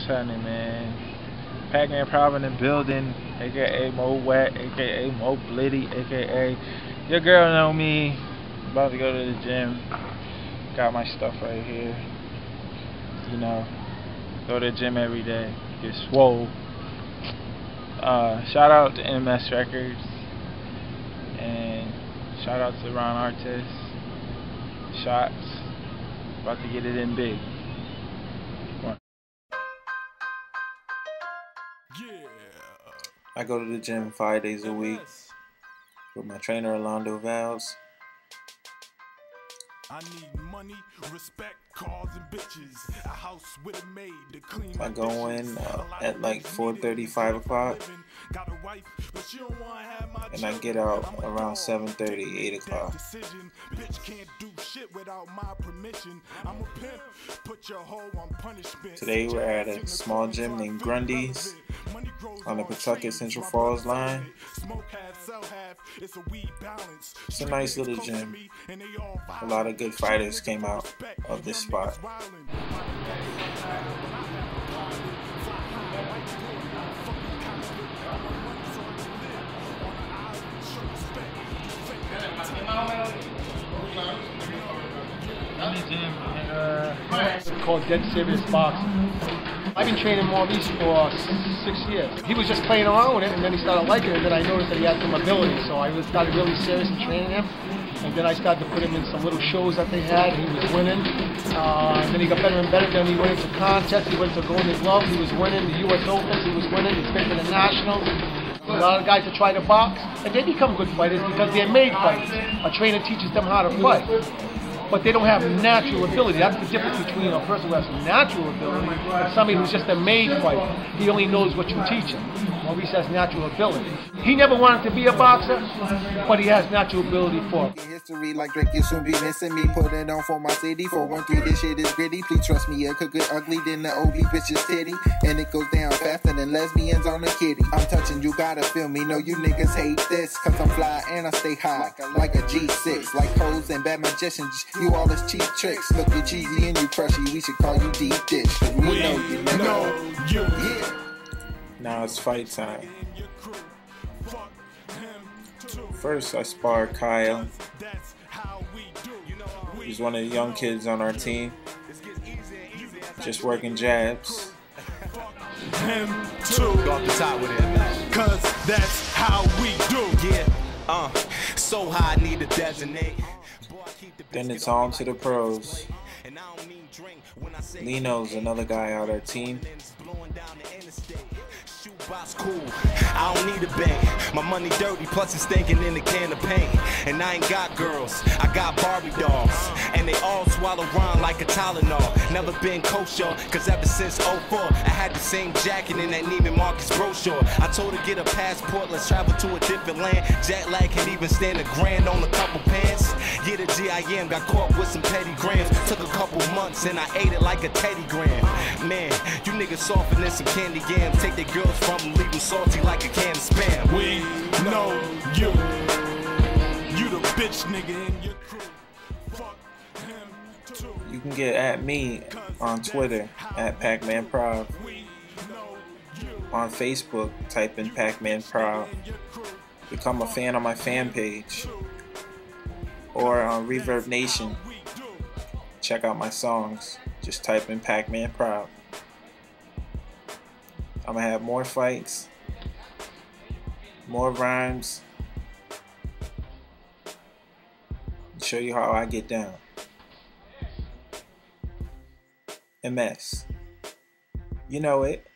What's happening, man? Pac-Man Prov in building, aka Mo'wett, aka Mo Blitty, aka your girl know me. About to go to the gym. Got my stuff right here. You know, go to the gym every day. Get swole. Uh, shout out to MS Records and shout out to Ron Artest. Shots. About to get it in big. I go to the gym five days a week with my trainer Orlando Valls. I need money, respect, cars, and bitches. A house with a maid to clean. I go in uh, at like 4:30, 5 o'clock, and I get out around 7:30, 8 o'clock. Today we're at a small gym named Grundy's on the Pawtucket Central Falls line. It's a nice little gym. A lot of good fighters came out of this spot. It's uh, called Dead Serious Boxing. I've been training Maurice for six years. He was just playing around with it, and then he started liking it, and then I noticed that he had some ability, so I started really serious in training him. And then I started to put him in some little shows that they had. He was winning. Uh, then he got better and better. Then he went into contests. He went to Golden Gloves. He was winning the U.S. Opens. He was winning. He's been to the Nationals. A lot of guys that try to box, and they become good fighters because they're made fighters. A trainer teaches them how to fight but they don't have natural ability. That's the difference between a person who has natural ability and somebody who's just a made fighter. He only knows what you teach him. Maurice has natural ability. He never wanted to be a boxer, but he has natural ability for it. History like Drake, you soon be missing me. Put it on for my city. For one, three, this shit is gritty. Please trust me, it could get ugly than the ugly bitch's titty. And it goes down faster than lesbians on a kitty. I'm touching, you gotta feel me. No, you niggas hate this. Cause I'm fly and I stay high. Like a G6. Like hoes and bad magicians. You all this cheap tricks. Look, you cheesy and you crushy. We should call you deep dish. We, we know you, know you. Yeah. Now it's fight time. First, I spar Kyle. He's one of the young kids on our team. Just working jabs. Him too. Go off the top with it. Cause that's how we do. Yeah. Uh, so high, I need to designate. Then it's on to the pros. Lino's another guy out our team shoebox cool. I don't need a bank. My money dirty, plus it's stinking in a can of paint. And I ain't got girls, I got Barbie dolls. And they all swallow rhyme like a Tylenol. Never been kosher, cause ever since 04, I had the same jacket in that Neiman Marcus brochure. I told her get a passport, let's travel to a different land. Jet lag can even stand a grand on a couple pants. Yeah, the GIM got caught with some petty grams. Took a couple months and I ate it like a Teddy Graham. Man, you niggas softer than some candy yams. Take the girls from them, leave them salty like a can of spam. We know you. You the bitch nigga in your crew. You can get at me on Twitter at Pac-Man Prov. On Facebook, type in Pac-Man Prov. Become a fan on my fan page. Or on Reverb Nation. Check out my songs. Just type in Pac-Man Prov. I'm gonna have more fights, more rhymes, show you how I get down. MS. You know it.